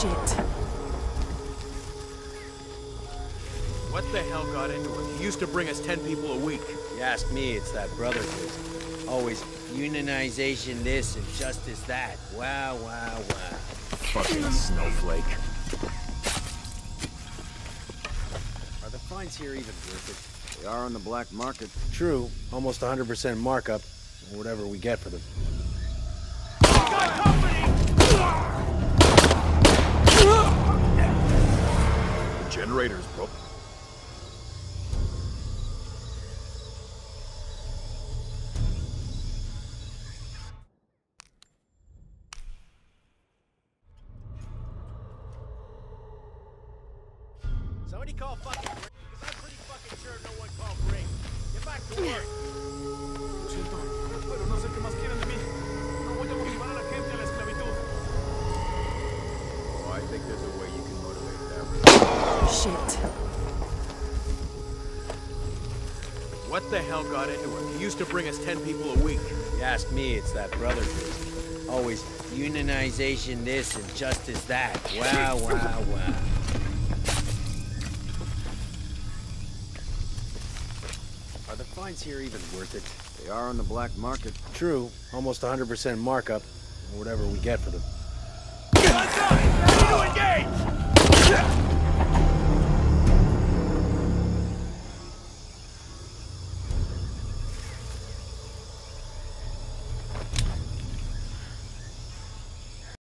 Shit. What the hell got into him? He used to bring us ten people a week. You ask me, it's that brother brotherhood. Always unionization this and justice that. Wow, wow, wow. Fucking snowflake. Are the fines here even worth it? They are on the black market. True, almost 100% markup, whatever we get for them. The generator's broke. Somebody call fucking Brink, because I'm pretty fucking sure no one called Brink. Get back to work. Lo siento, pero no sé qué más quieren de mí. No voy a motivar a la gente a la esclavitud. Oh, I think there's a way Shit. What the hell got into him? He used to bring us ten people a week. You ask me, it's that brotherhood. Always unionization this and justice that. Wow, wow, wow. Are the fines here even worth it? They are on the black market. True, almost 100% markup, whatever we get for them. Ready to engage!